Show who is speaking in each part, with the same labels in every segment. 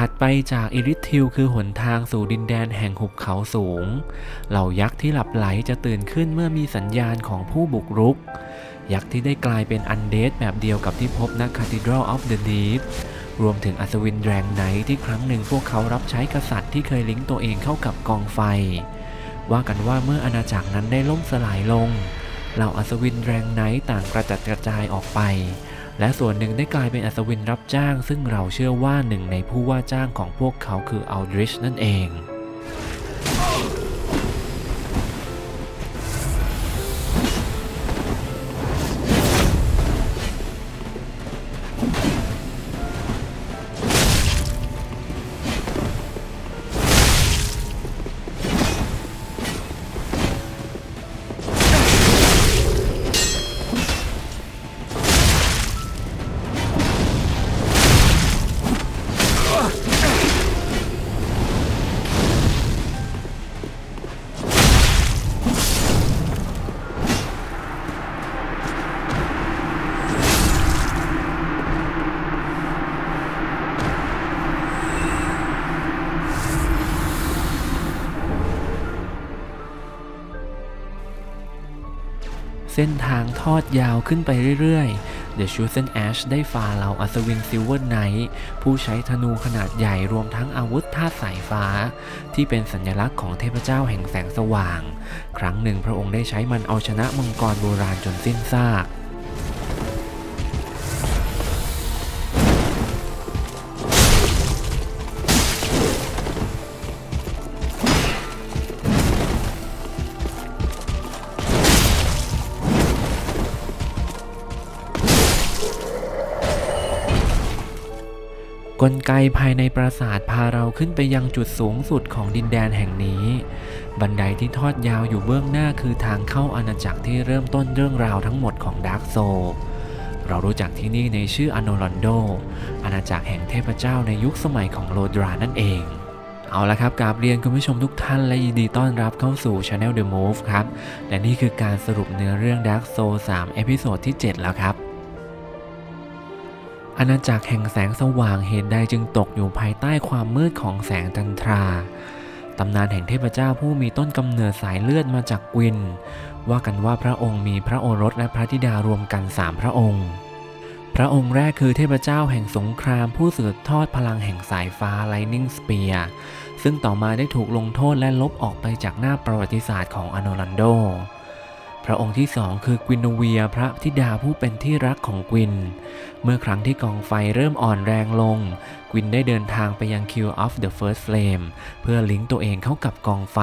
Speaker 1: ถัดไปจากอิริทิลคือหนทางสู่ดินแดนแห่งหุบเขาสูง เหล่ายักษ์ที่หลับไหลจะตื่นขึ้นเมื่อมีสัญญาณของผู้บุกรุก ยักษ์ที่ได้กลายเป็นอันเดดแบบเดียวกับที่พบณ Cathedral of the Deep รวมถึงอัศวินแรงไนที่ครั้งหนึ่งพวกเขารับใช้กษัตริย์ที่เคยลิงก์ตัวเองเข้ากับกองไฟ ว่ากันว่าเมื่ออาณาจักรนั้นได้ล่มสลายลง เหล่าอัศวินแรงไนต่างกระจัดกระจายออกไป และส่วนหนึ่งได้กลายเป็นอัศวินรับจ้าง ซึ่งเราเชื่อว่าหนึ่งในผู้ว่าจ้างของพวกเขาคืออัลดริชนั่นเอง เส้นทางทอดยาวขึ้นไปเรื่อยๆ The Chosen Ash ได้ฝ่าเหล่าอัศวิน Silver Knight ผู้ใช้ธนูขนาดใหญ่รวมทั้งอาวุธธาตุสายฟ้า ที่เป็นสัญลักษณ์ของเทพเจ้าแห่งแสงสว่าง ครั้งหนึ่งพระองค์ได้ใช้มันเอาชนะมังกรโบราณจนสิ้นซาก กลไกภายในปราสาทพาเราขึ้นไปยังจุดสูงสุดของดินแดนแห่งนี้ บันไดที่ทอดยาวอยู่เบื้องหน้าคือทางเข้าอาณาจักรที่เริ่มต้นเรื่องราวทั้งหมดของ Dark Souls เรารู้จักที่นี่ในชื่อ Anor Londo อาณาจักรแห่งเทพเจ้าในยุคสมัยของ Lordran นั่นเอง เอาละครับกราบเรียนคุณผู้ชมทุกท่านและยินดีต้อนรับเข้าสู่ Channel The Move ครับ และนี่คือการสรุปเนื้อเรื่อง Dark Soul 3 episode ที่ 7 แล้วครับ อาณาจักรแห่งแสงสว่างเหตุใดจึงตกอยู่ภายใต้ความมืดของแสงจันทรา ตำนานแห่งเทพเจ้าผู้มีต้นกำเนิดสายเลือดมาจาก Gwyn ว่ากันว่าพระองค์มีพระโอรสและพระธิดารวมกันสามพระองค์ พระองค์แรกคือเทพเจ้าแห่งสงครามผู้สืบทอดพลังแห่งสายฟ้า Lightning Spear ซึ่งต่อมาได้ถูกลงโทษและลบออกไปจากหน้าประวัติศาสตร์ของ Anor Londo พระองค์ที่สองคือ Gwynevere พระธิดาผู้เป็นที่รักของ Gwyn เมื่อครั้งที่กองไฟเริ่มอ่อนแรงลง Gwyn ได้เดินทางไปยัง Kill of the First Flame เพื่อลิงก์ตัวเองเข้ากับกองไฟ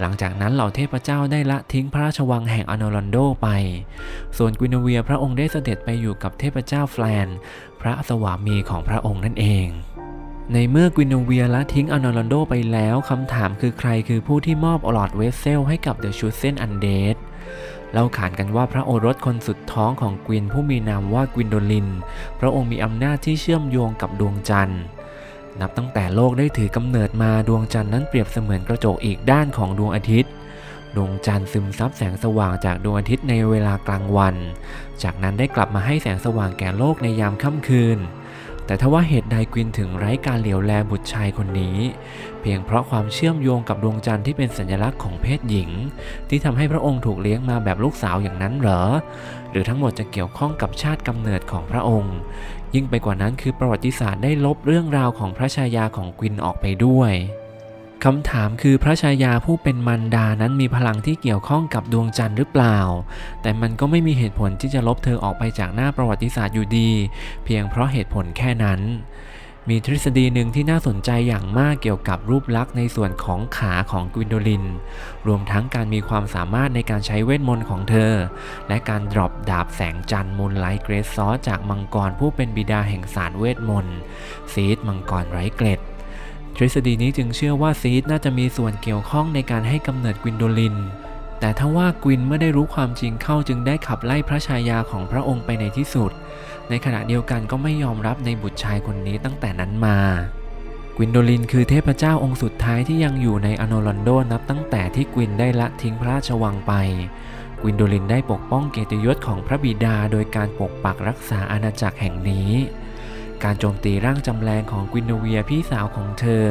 Speaker 1: หลังจากนั้นเหล่าเทพเจ้าได้ละทิ้งพระราชวังแห่ง Anor Londo ไป ส่วน Gwynevere พระองค์ได้เสด็จไปอยู่กับเทพเจ้า Flann พระสวามีของพระองค์นั่นเองในเมื่อ Gwynevere ละทิ้ง Anor Londo ไปแล้วคำถามคือใครคือผู้ที่มอบ Lordvessel ให้กับ The Chosen Undeadด เล่าขานกันว่าพระโอรสคนสุดท้องของกวินผู้มีนามว่ากวินโดลิน พระองค์มีอำนาจที่เชื่อมโยงกับดวงจันทร์ นับตั้งแต่โลกได้ถือกำเนิดมาดวงจันทร์นั้นเปรียบเสมือนกระจกอีกด้านของดวงอาทิตย์ดวงจันทร์ซึมซับแสงสว่างจากดวงอาทิตย์ในเวลากลางวัน จากนั้นได้กลับมาให้แสงสว่างแก่โลกในยามค่ำคืน แต่ถ้าว่าเหตุใดกวินถึงไร้การเหลียวแลบุตรชายคนนี้ เพียงเพราะความเชื่อมโยงกับดวงจันทร์ที่เป็นสัญลักษณ์ของเพศหญิง ที่ทำให้พระองค์ถูกเลี้ยงมาแบบลูกสาวอย่างนั้นเหรอ หรือทั้งหมดจะเกี่ยวข้องกับชาติกำเนิดของพระองค์ ยิ่งไปกว่านั้นคือประวัติศาสตร์ได้ลบเรื่องราวของพระชายาของกวินออกไปด้วย คำถามคือพระชายาผู้เป็นมันดานั้นมีพลังที่เกี่ยวข้องกับดวงจันทร์หรือเปล่า แต่มันก็ไม่มีเหตุผลที่จะลบเธอออกไปจากหน้าประวัติศาสตร์อยู่ดี เพียงเพราะเหตุผลแค่นั้น มีทฤษฎีหนึ่งที่น่าสนใจอย่างมากเกี่ยวกับรูปลักษณ์ในส่วนของขาของ Gwyndolin รวมทั้งการมีความสามารถในการใช้เวทมนต์ของเธอ และการ drop ดาบแสงจันทร์ Moonlight Greatsword จากมังกรผู้เป็นบิดาแห่งศาสตร์เวทมนต์ Seath มังกรไร้เกล็ด ทฤษฎีนี้จึงเชื่อว่า Seath น่าจะมีส่วนเกี่ยวข้องในการให้กำเนิด Gwyndolin แต่ถ้าว่า Gwyn เมื่อได้รู้ความจริงเข้าจึงได้ขับไล่พระชายาของพระองค์ไปในที่สุด ในขณะเดียวกันก็ไม่ยอมรับในบุตรชายคนนี้ตั้งแต่นั้นมากวินโดลินคือเทพเจ้าองค์สุดท้ายที่ยังอยู่ในอโนลอนโดนับตั้งแต่ที่กวินได้ละทิ้งพระราชวังไปกวินโดลินได้ปกป้องเกียรติยศของพระบิดาโดยการปกปักรักษาอาณาจักรแห่งนี้ การโจมตีร่างจำแรงของกินโนเวียพี่สาวของเธอ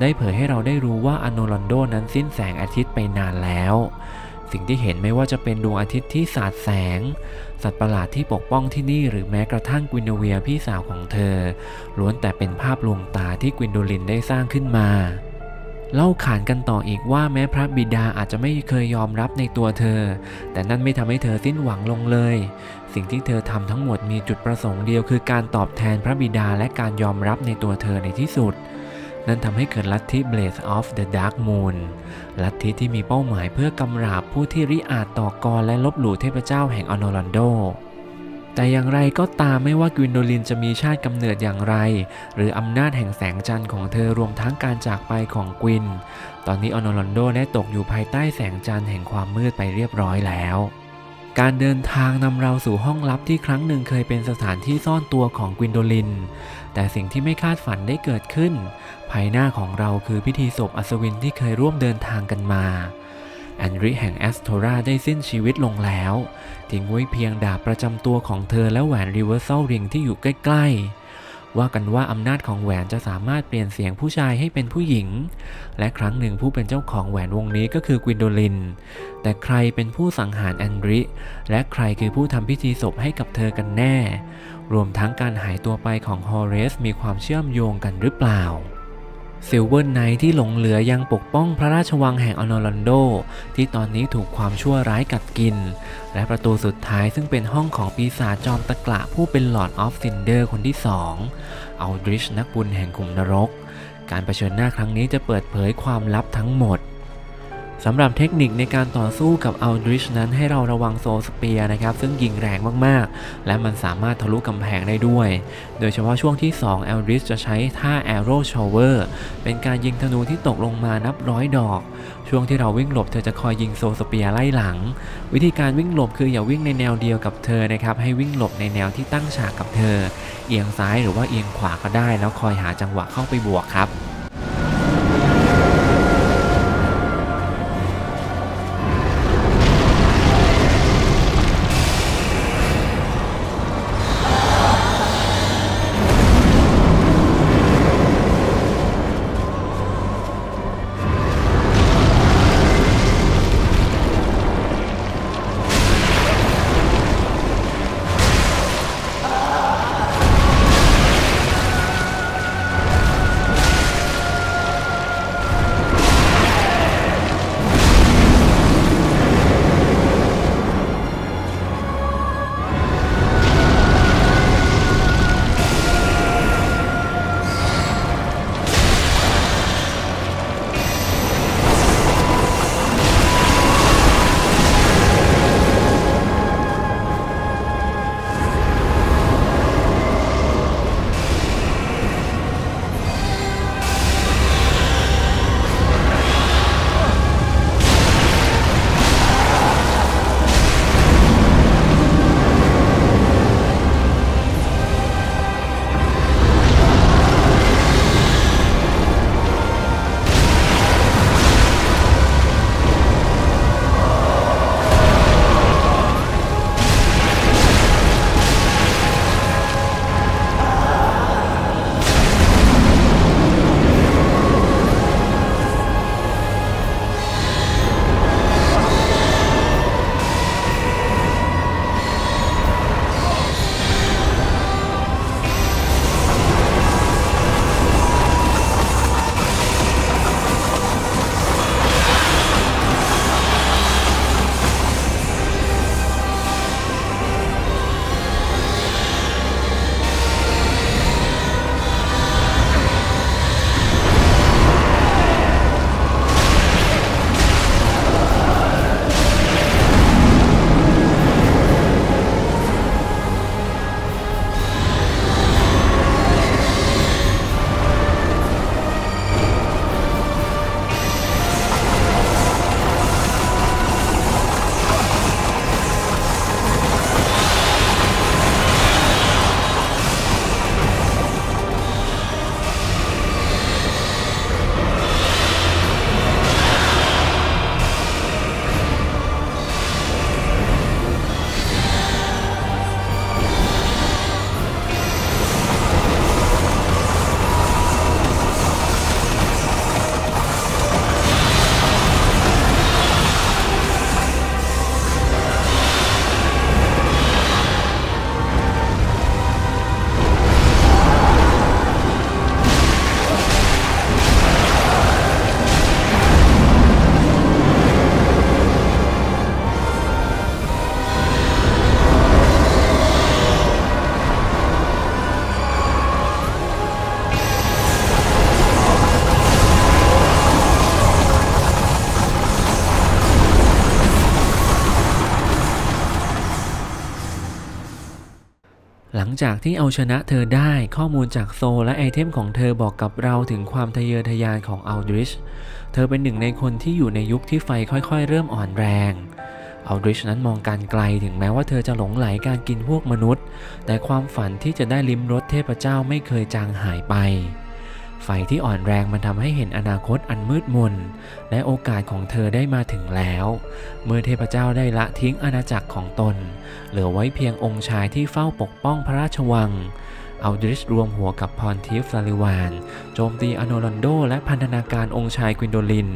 Speaker 1: ได้เผยให้เราได้รู้ว่าอโนลอนโดนั้นสิ้นแสงอาทิตย์ไปนานแล้ว สิ่งที่เห็นไม่ว่าจะเป็นดวงอาทิตย์ที่สาดแสง สัตว์ประหลาดที่ปกป้องที่นี่หรือแม้กระทั่งกินโนเวียพี่สาวของเธอ ล้วนแต่เป็นภาพลวงตาที่กินโดลินได้สร้างขึ้นมา เล่าขานกันต่ออีกว่าแม้พระบิดาอาจจะไม่เคยยอมรับในตัวเธอ แต่นั่นไม่ทำให้เธอสิ้นหวังลงเลย สิ่งที่เธอทำทั้งหมดมีจุดประสงค์เดียวคือการตอบแทนพระบิดาและการยอมรับในตัวเธอในที่สุด นั่นทำให้เกิดลัทธิ Blaze of the Dark Moon ลัทธิที่มีเป้าหมายเพื่อกำราบผู้ที่ริอาจต่อกรและลบหลู่เทพเจ้าแห่งอโนลันโด แต่อย่างไรก็ตามไม่ว่ากวินโดลินจะมีชาติกำเนิดอย่างไร หรืออำนาจแห่งแสงจันทร์ของเธอรวมทั้งการจากไปของกวิน ตอนนี้อโนลอนโดได้ตกอยู่ภายใต้แสงจันทร์แห่งความมืดไปเรียบร้อยแล้ว การเดินทางนำเราสู่ห้องลับที่ครั้งหนึ่งเคยเป็นสถานที่ซ่อนตัวของกวินโดลิน แต่สิ่งที่ไม่คาดฝันได้เกิดขึ้น ภายหน้าของเราคือพิธีศพอัศวินที่เคยร่วมเดินทางกันมา Anri แห่ง Astora ได้สิ้นชีวิตลงแล้ว ทิ้งไว้เพียงดาบประจำตัวของเธอและแหวน Reversal Ring ที่อยู่ใกล้ๆ ว่ากันว่าอำนาจของแหวนจะสามารถเปลี่ยนเสียงผู้ชายให้เป็นผู้หญิง และครั้งหนึ่งผู้เป็นเจ้าของแหวนวงนี้ก็คือ Gwyndolin แต่ใครเป็นผู้สังหาร Anri และใครคือผู้ทำพิธีศพให้กับเธอกันแน่ รวมทั้งการหายตัวไปของ Horace มีความเชื่อมโยงกันหรือเปล่า Silver Knight ที่หลงเหลือยังปกป้องพระราชวังแห่ง Anor Londo ที่ตอนนี้ถูกความชั่วร้ายกัดกิน และประตูสุดท้ายซึ่งเป็นห้องของปีศาจจอมตะกละผู้เป็น Lord of Cinder คนที่สอง Aldrich นักบุญแห่งขุมนรก การเผชิญหน้าครั้งนี้จะเปิดเผยความลับทั้งหมด สำหรับเทคนิคในการต่อสู้กับ Aldrich นั้นให้เราระวัง Soul Spear นะครับ ซึ่งยิงแรงมากๆ และมันสามารถทะลุกำแพงได้ด้วย โดยเฉพาะช่วงที่2อัลดริชจะใช้ท่า Arrow Shower เป็นการยิงธนูที่ตกลงมานับร้อยดอก ช่วงที่เราวิ่งหลบเธอจะคอยยิงโซสเปียไล่หลัง วิธีการวิ่งหลบคืออย่าวิ่งในแนวเดียวกับเธอนะครับให้วิ่งหลบในแนวที่ตั้งฉากกับเธอ เอียงซ้ายหรือว่าเอียงขวาก็ได้ แล้วคอยหาจังหวะเข้าไปบวกครับ หลังจากที่เอาชนะเธอได้ข้อมูลจากโซและไอเทมของเธอบอกกับเราถึงความทะเยอทะยานของอัลดริช เธอเป็นหนึ่งในคนที่อยู่ในยุคที่ไฟค่อยๆ เริ่มอ่อนแรงอัลดริชนั้นมองการไกลถึงแม้ว่าเธอจะหลงไหลการกินพวกมนุษย์ แต่ความฝันที่จะได้ลิ้มรสเทพเจ้าไม่เคยจางหายไป ไฟที่อ่อนแรงมันทำให้เห็นอนาคตอันมืดมน และโอกาสของเธอได้มาถึงแล้ว เมื่อเทพเจ้าได้ละทิ้งอาณาจักรของตน เหลือไว้เพียงองค์ชายที่เฝ้าปกป้องพระราชวัง อัลดริชรวมหัวกับ Pontiff Sulyvahn โจมตีอโนลันโด และพันธนาการองค์ชายกวินโดลิน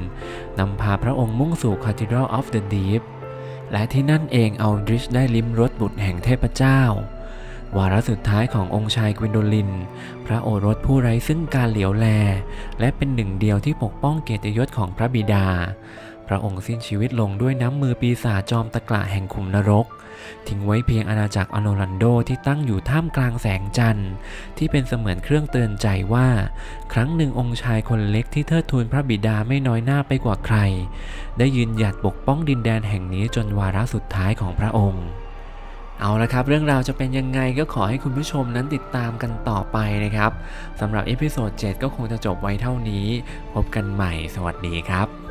Speaker 1: นำพาพระองค์มุ่งสู่ Cathedral of the Deep และที่นั่นเองอัลดริชได้ลิ้มรสบุตรแห่งเทพเจ้า วาระสุดท้ายขององค์ชายกวินโดลิน พระโอรสผู้ไร้ซึ่งการเหลียวแล และเป็นหนึ่งเดียวที่ปกป้องเกียรติยศของพระบิดา พระองค์สิ้นชีวิตลงด้วยน้ำมือปีศาจจอมตะกละแห่งขุมนรก ทิ้งไว้เพียงอาณาจักรอโนลันโดที่ตั้งอยู่ท่ามกลางแสงจันทร์ ที่เป็นเสมือนเครื่องเตือนใจว่า ครั้งหนึ่งองค์ชายคนเล็กที่เทิดทูนพระบิดาไม่น้อยหน้าไปกว่าใคร ได้ยืนหยัดปกป้องดินแดนแห่งนี้จนวาระสุดท้ายของพระองค์ เอาละครับ เรื่องราวจะเป็นยังไงก็ขอให้คุณผู้ชมนั้นติดตามกันต่อไปนะครับสำหรับ episode 7ก็คงจะจบไว้เท่านี้ พบกันใหม่ สวัสดีครับ